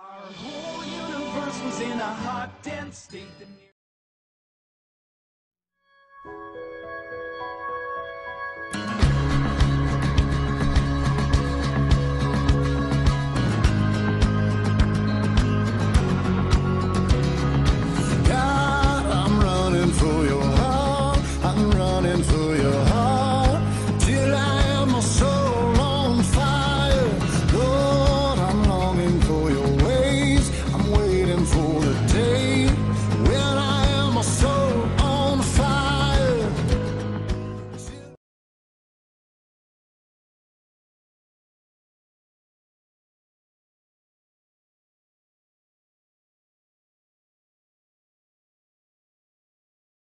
Our whole universe was in a hot, dense state.